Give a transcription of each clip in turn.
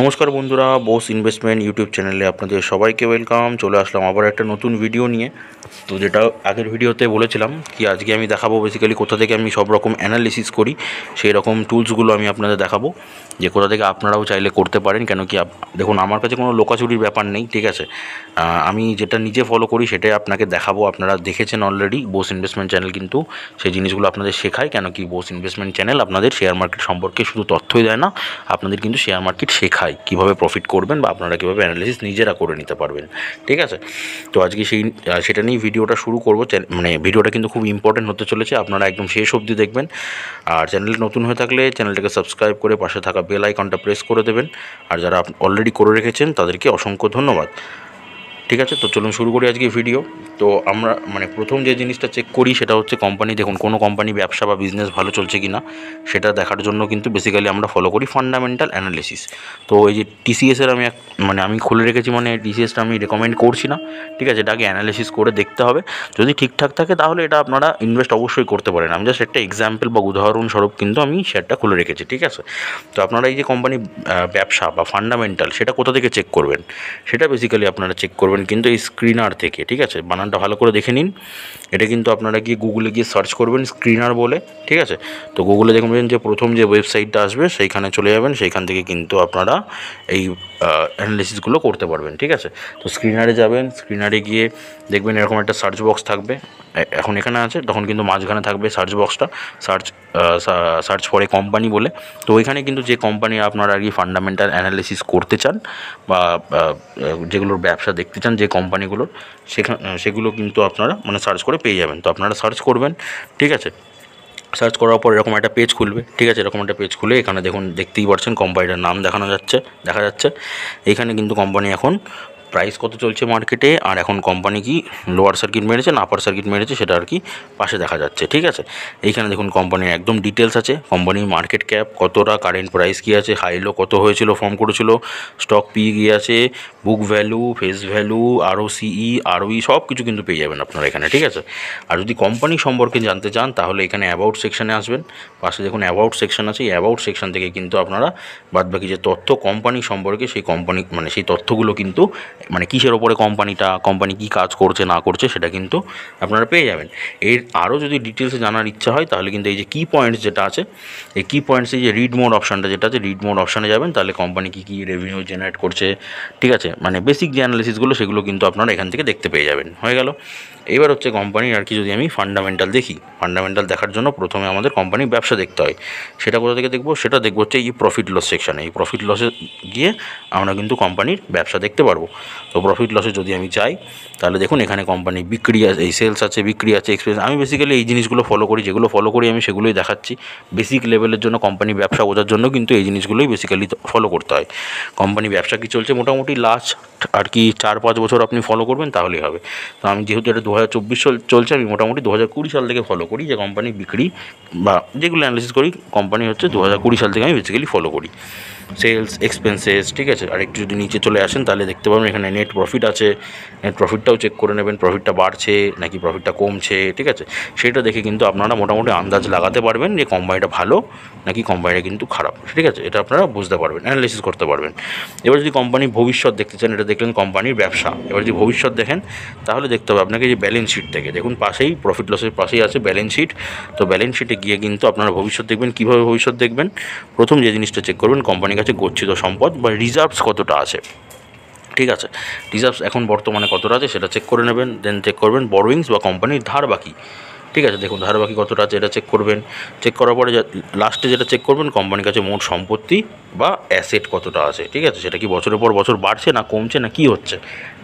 নমস্কার বন্ধুরা, Bose investment YouTube চ্যানেলে আপনাদের সবাইকে ওয়েলকাম। চলে আসলাম আবার একটা নতুন ভিডিও নিয়ে। তো যেটা আগের ভিডিওতে বলেছিলাম কি, আজকে আমি দেখাবো বেসিক্যালি কোথা থেকে আমি সব রকম অ্যানালিসিস করি, সেই রকম টুলসগুলো আমি আপনাদের দেখাবো। যে কোথা থেকে আপনারাও চাইলে করতে পারেন, কেন কি দেখুন, আমার কাছে কোনো লোকাচুরির ব্যাপার নেই, ঠিক আছে? আমি যেটা নিজে ফলো করি, সেটাই আপনাকে দেখাবো। আপনারা দেখেছেন অলরেডি বোস ইনভেস্টমেন্ট চ্যানেল কিন্তু সেই জিনিসগুলো আপনাদের শেখায়, কেন কি বোস ইনভেস্টমেন্ট চ্যানেল আপনাদের শেয়ার মার্কেট সম্পর্কে শুধু তথ্যই দেয় না, আপনাদের কিন্তু শেয়ার মার্কেট শেখায়। কীভাবে প্রফিট করবেন বা আপনারা কীভাবে অ্যানালিসিস নিজেরা করে নিতে পারবেন। ঠিক আছে? তো আজকে সেই সেটা নিয়ে ভিডিওটা শুরু করব। মানে ভিডিওটা কিন্তু খুব ইম্পর্টেন্ট হতে চলেছে। আপনারা একদম শেষ অবধি দেখবেন। আর চ্যানেল নতুন হয়ে থাকলে চ্যানেলটাকে সাবস্ক্রাইব করে পাশে থাকা বেল আইকনটা প্রেস করে দেবেন। আর যারা অলরেডি করে রেখেছেন, তাদেরকে অসংখ্য ধন্যবাদ। ঠিক আছে? তো চলুন শুরু করি আজকে ভিডিও তো আমরা মানে প্রথম যে জিনিসটা চেক করি সেটা হচ্ছে কোম্পানি দেখুন, কোনো কোম্পানি ব্যবসা বা বিজনেস ভালো চলছে কি না সেটা দেখার জন্য কিন্তু বেসিক্যালি আমরা ফলো করি ফান্ডামেন্টাল অ্যানালিসিস তো এই যে টিসিএসের আমি এক মানে আমি খুলে রেখেছি মানে টিসিএসটা আমি রেকমেন্ড করছি না, ঠিক আছে? এটাকে অ্যানালিসিস করে দেখতে হবে। যদি ঠিকঠাক থাকে, তাহলে এটা আপনারা ইনভেস্ট অবশ্যই করতে পারেন। আমি জাস্ট একটা এক্সাম্পল বা উদাহরণস্বরূপ কিন্তু আমি শেয়ারটা খুলে রেখেছি, ঠিক আছে? তো আপনারা এই যে কোম্পানি ব্যবসা বা ফান্ডামেন্টাল সেটা কোথা থেকে চেক করবেন? সেটা বেসিক্যালি আপনারা চেক করবেন। কিন্তু এই স্ক্রিনার থেকে ঠিক আছে? বানানটা ভালো করে দেখে নিন। এটা কিন্তু আপনারা গিয়ে গুগলে গিয়ে সার্চ করবেন স্ক্রিনার বলে ঠিক আছে? তো গুগলে দেখবেন যে প্রথম যে ওয়েবসাইটটা আসবে সেইখানে চলে যাবেন সেইখান থেকে কিন্তু আপনারা এই অ্যানালিসিসগুলো করতে পারবেন ঠিক আছে? তো স্ক্রিনারে যাবেন স্ক্রিনারে গিয়ে দেখবেন এরকম একটা সার্চ বক্স থাকবে। এখন এখানে আছে তখন কিন্তু মাঝখানে থাকবে সার্চ বক্সটা সার্চ সার্চ ফরে কোম্পানি বলে। তো ওইখানে কিন্তু যে কোম্পানি আপনারা আর কি ফান্ডামেন্টাল অ্যানালিসিস করতে চান বা, যেগুলোর ব্যবসা দেখতে চান যে কোম্পানিগুলোর সেখানে সেগুলো কিন্তু আপনারা মানে সার্চ করে পেয়ে যাবেন। তো আপনারা সার্চ করবেন, ঠিক আছে? সার্চ করার পর এরকম একটা পেজ খুলবে, ঠিক আছে? এরকম একটা পেজ খুলে এখানে দেখুন, দেখতেই পাচ্ছেন কোম্পানিটার নাম দেখানো যাচ্ছে, দেখা যাচ্ছে। এখানে কিন্তু কোম্পানি এখন প্রাইস কত চলছে মার্কেটে আর এখন কোম্পানি কি লোয়ার সার্কিট মেরেছে, না আপার সার্কিট মেরেছে, সেটা আর কি পাশে দেখা যাচ্ছে, ঠিক আছে? এইখানে দেখুন কোম্পানির একদম ডিটেলস আছে কোম্পানির মার্কেট ক্যাপ কতটা কারেন্ট প্রাইস কী আছে হাই লো কত হয়েছিল ফর্ম করেছিল স্টক পি কী আছে বুক ভ্যালু ফেস ভ্যালু আরও সিই আরওই সব কিছু কিন্তু পেয়ে যাবেন আপনারা এখানে, ঠিক আছে? আর যদি কোম্পানি সম্পর্কে জানতে চান, তাহলে এখানে অ্যাবাউট সেকশানে আসবেন, পাশে দেখুন অ্যাবাউট সেকশন আছে, এই অ্যাবাউট সেকশন থেকে কিন্তু আপনারা বাদবাকি যে তথ্য কোম্পানি সম্পর্কে, সেই কোম্পানি মানে সেই তথ্যগুলো কিন্তু মানে কিসের ওপরে কোম্পানিটা, কোম্পানি কী কাজ করছে, না করছে, সেটা কিন্তু আপনারা পেয়ে যাবেন। এর আরও যদি ডিটেলসে জানার ইচ্ছা হয়, তাহলে কিন্তু এই যে কি পয়েন্টস যেটা আছে, এই কি পয়েন্টস যে রিড মোড অপশানটা যেটা আছে রিড মোড অপশানে যাবেন, তাহলে কোম্পানি কী কী রেভিনিউ জেনারেট করছে, ঠিক আছে? মানে বেসিক যে অ্যানালিসিসগুলো সেগুলো কিন্তু আপনারা এখান থেকে দেখতে পেয়ে যাবেন। হয়ে গেল। এবার হচ্ছে কোম্পানির আর কি যদি আমি ফান্ডামেন্টাল দেখি ফান্ডামেন্টাল দেখার জন্য প্রথমে আমাদের কোম্পানির ব্যবসা দেখতে হয়। সেটা কোথা থেকে দেখব? সেটা দেখব হচ্ছে এই প্রফিট লস সেকশানে এই প্রফিট লসে গিয়ে আমরা কিন্তু কোম্পানির ব্যবসা দেখতে পারব। তো প্রফিট লসে যদি আমি চাই তাহলে দেখুন এখানে কোম্পানি বিক্রি আছে এই সেলস আছে, বিক্রি আছে এক্সপেন্স আমি বেসিক্যালি এই জিনিসগুলো ফলো করি, যেগুলো ফলো করি আমি সেগুলোই দেখাচ্ছি। বেসিক লেভেলের জন্য কোম্পানি ব্যবসা বোঝার জন্য কিন্তু এই জিনিসগুলোই বেসিক্যালি ফলো করতে হয়। কোম্পানি ব্যবসা কি চলছে? মোটামুটি লাস্ট আর কি চার পাঁচ বছর আপনি ফলো করবেন, তাহলেই হবে। তো আমি যেহেতু এটা দু হাজার চব্বিশ চলছে, আমি মোটামুটি দু হাজার কুড়ি সাল থেকে ফলো করি, যে কোম্পানি বিক্রি বা যেগুলো অ্যানালিসিস করি কোম্পানি হচ্ছে দু হাজার কুড়ি সাল থেকে আমি বেসিক্যালি ফলো করি। সেলস এক্সপেন্সেস ঠিক আছে? আর একটু যদি নিচে চলে আসেন, তাহলে দেখতে পাবেন এখানে নেট প্রফিট আছে। নেট প্রফিটটাও চেক করে নেবেন প্রফিটটা বাড়ছে, নাকি প্রফিটটা কমছে, ঠিক আছে? সেটা দেখে কিন্তু আপনারা মোটামুটি আন্দাজ লাগাতে পারবেন যে কোম্পানিটা ভালো, নাকি কোম্পানিটা কিন্তু খারাপ, ঠিক আছে? এটা আপনারা বুঝতে পারবেন অ্যানালিসিস করতে পারবেন। এবার যদি কোম্পানির ভবিষ্যৎ দেখতে চান, এটা দেখলেন কোম্পানির ব্যবসা। এবার যদি ভবিষ্যৎ দেখেন, তাহলে দেখতে হবে আপনাকে যে ব্যালেন্স শিট থেকে। দেখুন, পাশেই প্রফিট লসের পাশেই আছে ব্যালেন্স শিট তো ব্যালেন্স শিটে গিয়ে কিন্তু আপনারা ভবিষ্যৎ দেখবেন, কীভাবে ভবিষ্যৎ দেখবেন? প্রথম যে জিনিসটা চেক করবেন কোম্পানির কাছে গচ্ছিত সম্পদ বা রিজার্ভস কতটা আছে। ঠিক আছে? রিজার্ভস এখন বর্তমানে কতটা আছে সেটা চেক করে নেবেন দেন চেক করবেন বরোয়িংস বা কোম্পানির ধার বাকি। ঠিক আছে? দেখুন, ধার বাকি কতটা আছে এটা চেক করবেন। চেক করার পরে লাস্টে যেটা চেক করবেন কোম্পানির কাছে মোট সম্পত্তি বা অ্যাসেট কতটা আছে। ঠিক আছে? সেটা কি বছরের পর বছর বাড়ছে না কমছে না কি হচ্ছে?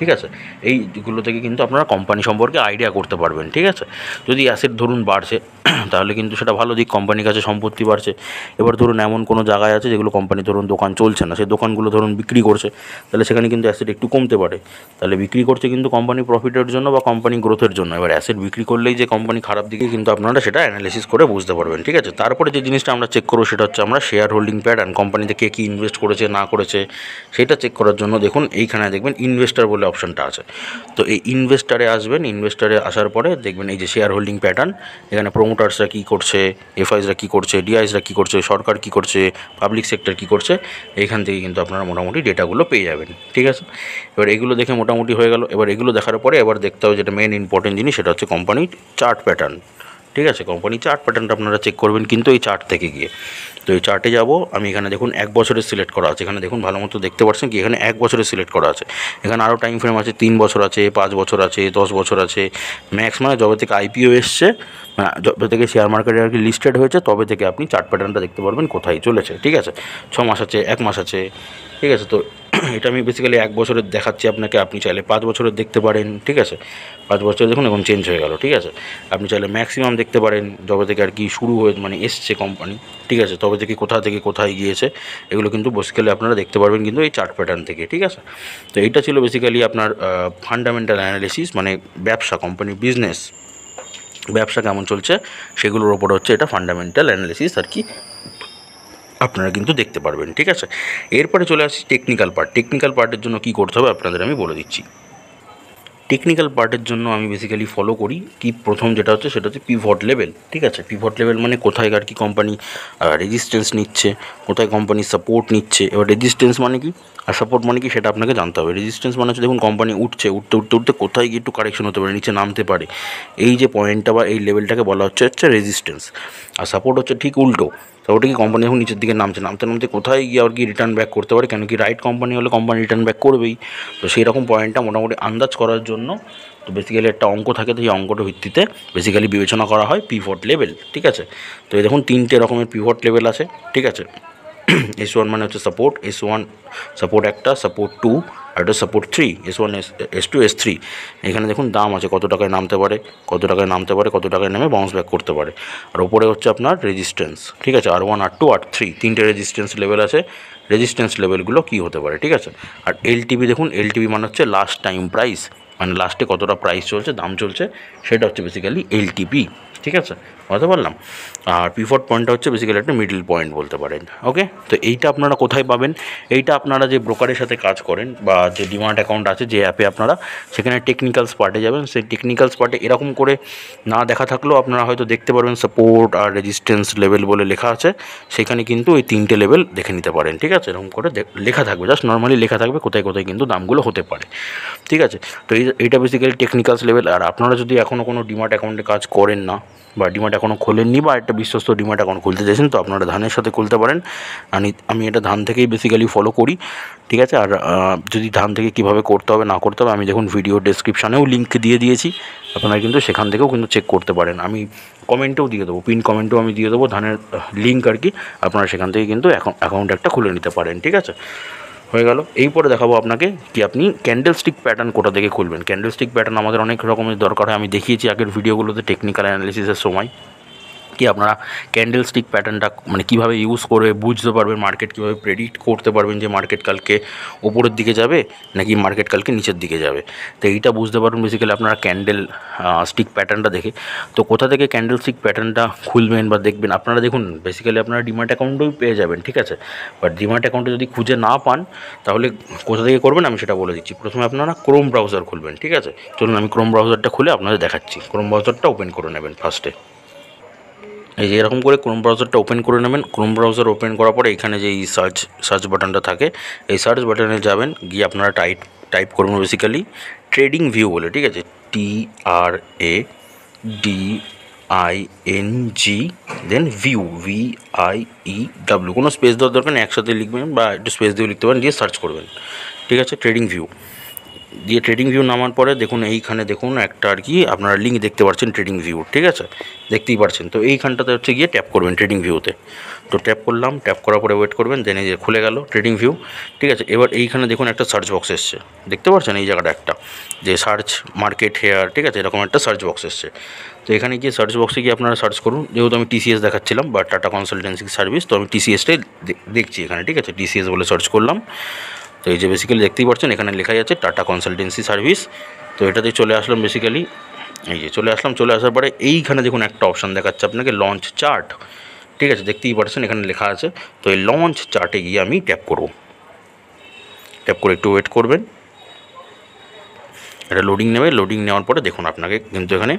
ঠিক আছে? এইগুলো থেকে কিন্তু আপনারা কোম্পানি সম্পর্কে আইডিয়া করতে পারবেন, ঠিক আছে? যদি অ্যাসেট ধরুন বাড়ছে, তাহলে কিন্তু সেটা ভালো দিক কোম্পানির কাছে সম্পত্তি বাড়ছে। এবার ধরুন এমন কোনো জায়গায় আছে যেগুলো কোম্পানি ধরুন দোকান চলছে না, সেই দোকানগুলো ধরুন বিক্রি করছে, তাহলে সেখানে কিন্তু অ্যাসেট একটু কমতে পারে। তাহলে বিক্রি করছে কিন্তু কোম্পানি প্রফিটের জন্য বা কোম্পানি গ্রোথের জন্য। এবার অ্যাসেট বিক্রি করলেই যে কোম্পানি খারাপ দিকে কিন্তু আপনারা সেটা অ্যানালিসিস করে বুঝতে পারবেন, ঠিক আছে? তারপরে যে জিনিসটা আমরা চেক করব সেটা হচ্ছে আমরা শেয়ার হোল্ডিং প্যাটার্ন কোম্পানিতে কে কী ইনভেস্ট করেছে, না করেছে, সেটা চেক করার জন্য দেখুন, এইখানে দেখবেন ইনভেস্টার বলে অপশানটা আছে। তো এই ইনভেস্টারে আসবেন ইনভেস্টারে আসার পরে দেখবেন এই যে শেয়ার হোল্ডিং প্যাটার্ন এখানে প্রোমোটার্সরা কী করছে এফআইসরা কী করছে ডিআইসরা কী করছে, সরকার কী করছে পাবলিক সেক্টর কী করছে, এইখান থেকে কিন্তু আপনারা মোটামুটি ডেটাগুলো পেয়ে যাবেন, ঠিক আছে? এবার এগুলো দেখে মোটামুটি হয়ে গেল। এবার এগুলো দেখার পরে এবার দেখতে হবে যেটা মেন ইম্পর্টেন্ট জিনিস, সেটা হচ্ছে কোম্পানির চার্ট প্যাটার্ন ঠিক আছে? কোম্পানি চার্ট প্যাটার্নটা আপনারা চেক করবেন কিন্তু এই চার্ট থেকে গিয়ে। তো এই চার্টে যাব, আমি এখানে দেখুন এক বছরের সিলেক্ট করা আছে। এখানে দেখুন ভালো মতো দেখতে পাচ্ছেন কি, এখানে এক বছরের সিলেক্ট করা আছে। এখানে আরও টাইম ফ্রেম আছে, তিন বছর আছে, পাঁচ বছর আছে, দশ বছর আছে। ম্যাক্স মানে যবে থেকে আইপিও এসছে মানে যবে থেকে শেয়ার মার্কেটে আর কি লিস্টেড হয়েছে, তবে থেকে আপনি চার্ট প্যাটার্নটা দেখতে পারবেন কোথায় চলেছে। ঠিক আছে? ছ মাস আছে, এক মাস আছে। ঠিক আছে? তো এটা আমি বেসিক্যালি এক বছরের দেখাচ্ছি আপনাকে, আপনি চাইলে পাঁচ বছরের দেখতে পারেন, ঠিক আছে? পাঁচ বছর দেখুন, এখন চেঞ্জ হয়ে গেল, ঠিক আছে? আপনি চাইলে ম্যাক্সিমাম দেখতে পারেন যবে থেকে আর কি শুরু হয়ে মানে এসছে কোম্পানি ঠিক আছে? তবে থেকে কোথা থেকে কোথায় গিয়েছে, এগুলো কিন্তু বেসিক্যালি আপনারা দেখতে পারবেন কিন্তু এই চার্ট প্যাটার্ন থেকে, ঠিক আছে? তো এইটা ছিল বেসিক্যালি আপনার ফান্ডামেন্টাল অ্যানালিসিস মানে ব্যবসা কোম্পানির বিজনেস ব্যবসা কেমন চলছে, সেগুলোর ওপর হচ্ছে এটা ফান্ডামেন্টাল অ্যানালিসিস আর কি আপনারা কিন্তু দেখতে পারবেন, ঠিক আছে? এরপরে চলে আসছি টেকনিক্যাল পার্ট টেকনিক্যাল পার্টের জন্য কী করতে হবে আপনাদের আমি বলে দিচ্ছি। টেকনিক্যাল পার্টের জন্য আমি বেসিক্যালি ফলো করি কি প্রথম যেটা হচ্ছে সেটা হচ্ছে পিভট লেভেল ঠিক আছে? পিভট লেভেল মানে কোথায় আর কি কোম্পানি রেজিস্ট্যান্স নিচ্ছে, কোথায় কোম্পানি সাপোর্ট নিচ্ছে। এবার রেজিস্ট্যান্স মানে কি? আর সাপোর্ট মানে কি সেটা আপনাকে জানতে হবে। রেজিস্ট্যান্স মানে হচ্ছে দেখুন কোম্পানি উঠছে, উঠতে উঠতে উঠতে কোথায় গিয়ে একটু কারেকশন হতে পারে, নিচে নামতে পারে। এই যে পয়েন্টটা বা এই লেভেলটাকে বলা হচ্ছে হচ্ছে রেজিস্ট্যান্স আর সাপোর্ট হচ্ছে ঠিক উল্টো। সাপোর্টে কি কোম্পানি যখন নিচের দিকে নামছে? নামতে নামতে কোথায় গিয়ে আর কি রিটার্ন ব্যাক করতে পারে? কেন কি রাইট কোম্পানি হলে কোম্পানি রিটার্ন ব্যাক করবেই। তো সেই রকম পয়েন্টটা মোটামুটি আন্দাজ করার জন্য তো বেসিক্যালি একটা অঙ্ক থাকে, তো সেই অঙ্কটার ভিত্তিতে বেসিক্যালি বিবেচনা করা হয় পিভট লেভেল ঠিক আছে? তো এই দেখুন তিনটে রকমের পিভট লেভেল আছে, ঠিক আছে? এস ওয়ান মানে হচ্ছে সাপোর্ট এস ওয়ান সাপোর্ট একটা সাপোর্ট টু আর এটা support three S one S S two S three এখানে দেখুন দাম আছে, কত টাকায় নামতে পারে, কত টাকায় নামতে পারে, কত টাকায় নামে বাউন্স ব্যাক করতে পারে। আর ওপরে হচ্ছে আপনার রেজিস্ট্যান্স ঠিক আছে? R one R two R three তিনটে রেজিস্ট্যান্স লেভেল আছে। রেজিস্ট্যান্স লেভেলগুলো কী হতে পারে, ঠিক আছে? আর এলটিভি দেখুন এলটিভি মানে হচ্ছে লাস্ট টাইম প্রাইস মানে লাস্টে কতটা প্রাইস চলছে, দাম চলছে, সেটা হচ্ছে বেসিক্যালি এল এলটিপি ঠিক আছে? বুঝতে পারলাম আর পিফট পয়েন্টটা হচ্ছে বেসিক্যালি একটা মিডল পয়েন্ট বলতে পারেন ওকে তো এইটা আপনারা কোথায় পাবেন? এইটা আপনারা যে ব্রোকারের সাথে কাজ করেন বা যে ডিমান্ড অ্যাকাউন্ট আছে যে অ্যাপে আপনারা, সেখানে টেকনিক্যালস পার্টে যাবেন। সেই টেকনিক্যালস পার্টে এরকম করে না দেখা থাকলেও আপনারা হয়তো দেখতে পারবেন সাপোর্ট আর রেজিস্ট্যান্স লেভেল বলে লেখা আছে। সেখানে কিন্তু এই তিনটে লেভেল দেখে নিতে পারেন, ঠিক আছে? এরকম করে লেখা থাকবে। জাস্ট নর্মালি লেখা থাকবে, কোথায় কোথায় কিন্তু দামগুলো হতে পারে, ঠিক আছে? তো এই, এইটা বেসিক্যালি টেকনিক্যালস লেভেল আর আপনারা যদি এখনও কোনো ডিমার্ট অ্যাকাউন্টে কাজ করেন না বা ডিমার্ট এখনও খোলেননি বা একটা বিশ্বস্ত ডিমার্ট অ্যাকাউন্ট খুলতে চাইছেন, তো আপনারা ধানের সাথে খুলতে পারেন। আমি আমি এটা ধান থেকেই বেসিক্যালি ফলো করি, ঠিক আছে? আর যদি ধান থেকে কীভাবে করতে হবে, না করতে হবে, আমি দেখুন ভিডিও ডেসক্রিপশানেও লিঙ্ক দিয়ে দিয়েছি। আপনারা কিন্তু সেখান থেকেও কিন্তু চেক করতে পারেন। আমি কমেন্টেও দিয়ে দেবো পিন কমেন্টেও আমি দিয়ে দেবো ধানের লিঙ্ক আর কি। আপনারা সেখান থেকে কিন্তু অ্যাকাউন্ট একটা খুলে নিতে পারেন, ঠিক আছে? হয়ে গেল। এই পরে দেখাবো আপনাকে কি আপনি ক্যান্ডেল স্টিক প্যাটার্ন কোটা থেকে খুলবেন। ক্যান্ডেল স্টিক প্যাটার্ন আমাদের অনেক রকমের দরকার হয়। আমি দেখিয়েছি আগের ভিডিওগুলোতে টেকনিক্যাল অ্যানালিসিসের সময়। কি আপনারা ক্যান্ডেল স্টিক প্যাটার্নটা মানে কীভাবে ইউজ করে বুঝতে পারবেন মার্কেট কীভাবে প্রেডিক্ট করতে পারবেন যে মার্কেট কালকে ওপরের দিকে যাবে নাকি মার্কেট কালকে নিচের দিকে যাবে। তো এইটা বুঝতে পারবেন বেসিক্যালি আপনারা ক্যান্ডেল স্টিক প্যাটার্নটা দেখে। তো কোথা থেকে ক্যান্ডেল স্টিক প্যাটার্নটা খুলবেন বা দেখবেন, আপনারা দেখুন বেসিক্যালি আপনারা ডিমার্ট অ্যাকাউন্টেও পেয়ে যাবেন, ঠিক আছে? বাট ডিমার্ট অ্যাকাউন্টে যদি খুঁজে না পান, তাহলে কোথা থেকে করবেন আমি সেটা বলে দিচ্ছি। প্রথমে আপনারা ক্রোম ব্রাউজার খুলবেন, ঠিক আছে? চলুন আমি ক্রোম ব্রাউজারটা খুলে আপনাদের দেখাচ্ছি। ক্রোম ব্রাউজারটা ওপেন করে নেবেন ফার্স্টে এই যে এরকম করে ক্রোম ব্রাউজারটা ওপেন করে নেবেন। ক্রোম ব্রাউজার ওপেন করার পরে এখানে যে এই সার্চ সার্চ বাটনটা থাকে, এই সার্চ বাটনে যাবেন, গিয়ে আপনারা টাইপ টাইপ করবেন বেসিক্যালি ট্রেডিং ভিউ বলে, ঠিক আছে? T R A D I N G then view V I E W কোনো স্পেস দেওয়ার দরকার নেই, একসাথে লিখবেন বা একটু স্পেস দিয়ে লিখতে পারেন দিয়ে সার্চ করবেন। ঠিক আছে? ট্রেডিং ভিউ দিয়ে ট্রেডিং ভিউ নামার পরে দেখুন এইখানে দেখুন একটা আর কি, আপনারা লিঙ্ক দেখতে পাচ্ছেন ট্রেডিং ভিউ ঠিক আছে? দেখতেই পাচ্ছেন তো এইখানটাতে হচ্ছে গিয়ে ট্যাপ করবেন ট্রেডিং ভিউতে তো। ট্যাপ করলাম ট্যাপ করার পরে ওয়েট করবেন দেন এই যে খুলে গেল ট্রেডিং ভিউ ঠিক আছে? এবার এইখানে দেখুন একটা সার্চ বক্স এসছে। দেখতে পাচ্ছেন এই জায়গাটা একটা? যে সার্চ মার্কেট হেয়ার ঠিক আছে? এরকম একটা সার্চ বক্স এসছে। তো এখানে গিয়ে সার্চ বক্সে গিয়ে আপনারা সার্চ করুন। যেহেতু আমি টিসিএস দেখাচ্ছিলাম বা টাটা কনসালটেন্সি সার্ভিস তো আমি টিসিএসটাই দেখছি এখানে, ঠিক আছে? টিসিএস বলে সার্চ করলাম। তো এই যে বেসিক্যালি দেখতেই পাচ্ছেন, এখানে লেখাই আছে টাটা কনসালটেন্সি সার্ভিস তো এটাতে চলে আসলাম বেসিক্যালি এই যে চলে আসলাম, চলে আসার পরে এইখানে দেখুন একটা অপশান দেখাচ্ছে আপনাকে লঞ্চ চার্ট ঠিক আছে, দেখতেই পাচ্ছেন, এখানে লেখা আছে। তো এই লঞ্চ চার্টে গিয়ে আমি ট্যাপ করব। ট্যাপ করে একটু ওয়েট করবেন। এটা লোডিং নেবে লোডিং নেওয়ার পরে দেখুন আপনাকে কিন্তু এখানে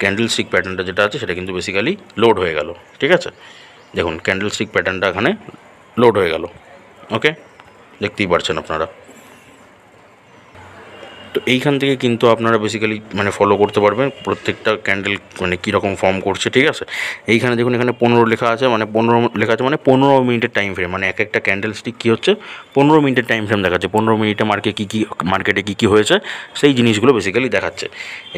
ক্যান্ডেল স্টিক প্যাটার্নটা যেটা আছে, সেটা কিন্তু বেসিক্যালি লোড হয়ে গেল। ঠিক আছে? দেখুন ক্যান্ডেল স্টিক প্যাটার্নটা এখানে লোড হয়ে গেল। ওকে দেখতেই পারছেন আপনারা। তো এইখান থেকে কিন্তু আপনারা বেসিক্যালি মানে ফলো করতে পারবেন প্রত্যেকটা ক্যান্ডেল মানে কীরকম ফর্ম করছে, ঠিক আছে? এইখানে দেখুন, এখানে পনেরো লেখা আছে মানে পনেরো লেখা আছে মানে পনেরো মিনিটের টাইম ফ্রেম মানে এক একটা ক্যান্ডেল স্টিক কী হচ্ছে? পনেরো মিনিটের টাইম ফ্রেম দেখাচ্ছে, পনেরো মিনিটে মার্কে কী কী মার্কেটে কী কী হয়েছে, সেই জিনিসগুলো বেসিক্যালি দেখাচ্ছে।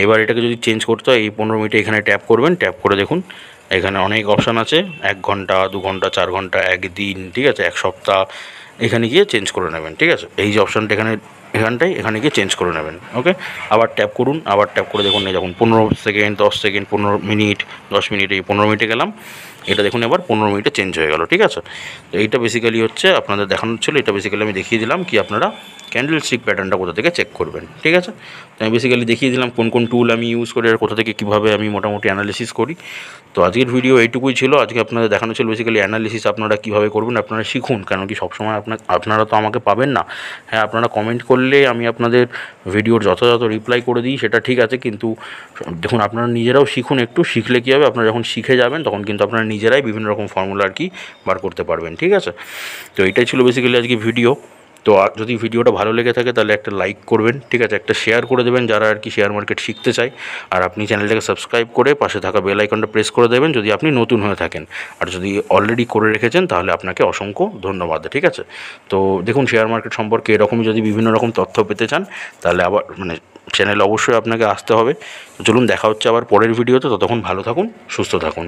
এবার এটাকে যদি চেঞ্জ করতে হয়, এই পনেরো মিনিটে এখানে ট্যাপ করবেন ট্যাপ করে দেখুন, এখানে অনেক অপশান আছে, এক ঘণ্টা, দু ঘণ্টা, চার ঘণ্টা, একদিন, ঠিক আছে? এক সপ্তাহ এখানে গিয়ে চেঞ্জ করে নেবেন, ঠিক আছে? এই যে অপশানটা এখানে এখানটায় এখানে গিয়ে চেঞ্জ করে নেবেন ওকে আবার ট্যাপ করুন, আবার ট্যাপ করে দেখুন দেখুন, পনেরো সেকেন্ড দশ সেকেন্ড পনেরো মিনিট দশ মিনিট এই পনেরো মিনিটে গেলাম, এটা দেখুন এবার পনেরো মিনিটে চেঞ্জ হয়ে গেল, ঠিক আছে? তো এইটা বেসিক্যালি হচ্ছে আপনাদের দেখানোর ছিল, এটা বেসিক্যালি আমি দেখিয়ে দিলাম কি আপনারা ক্যান্ডেল স্টিক প্যাটার্নটা কোথা থেকে চেক করবেন, ঠিক আছে? তো আমি বেসিক্যালি দেখিয়ে দিলাম কোন কোন টুল আমি ইউজ করি আর কোথা থেকে কীভাবে আমি মোটামুটি অ্যানালিসিস করি। তো আজকের ভিডিও এইটুকুই ছিল। আজকে আপনাদের দেখানো ছিল বেসিক্যালি অ্যানালিসিস আপনারা কীভাবে করবেন, আপনারা শিখুন কারণ কি সবসময় আপনার, আপনারা তো আমাকে পাবেন না। হ্যাঁ আপনারা কমেন্ট করলে আমি আপনাদের ভিডিওর যথাযথ রিপ্লাই করে দিই, সেটা ঠিক আছে, কিন্তু দেখুন, আপনারা নিজেরাও শিখুন একটু, শিখলে কী হবে, আপনারা যখন শিখে যাবেন, তখন কিন্তু আপনারা নিজেরাই বিভিন্ন রকম ফর্মুলা আর কি বার করতে পারবেন, ঠিক আছে? তো এটাই ছিল বেসিক্যালি আজকে ভিডিও তো যদি ভিডিওটা ভালো লেগে থাকে তাহলে একটা লাইক করবেন, ঠিক আছে? একটা শেয়ার করে দেবেন যারা আর কি শেয়ার মার্কেট শিখতে চায়। আর আপনি চ্যানেলটাকে সাবস্ক্রাইব করে পাশে থাকা বেল আইকনটা প্রেস করে দেবেন যদি আপনি নতুন হয়ে থাকেন। আর যদি অলরেডি করে রেখেছেন তাহলে আপনাকে অসংখ্য ধন্যবাদ, ঠিক আছে? তো দেখুন শেয়ার মার্কেট সম্পর্কে এরকমই যদি বিভিন্ন রকম তথ্য পেতে চান, তাহলে আবার মানে চ্যানেল অবশ্যই আপনাকে আসতে হবে। চলুন, দেখা হচ্ছে আবার পরের ভিডিওতে ততক্ষণ ভালো থাকুন, সুস্থ থাকুন।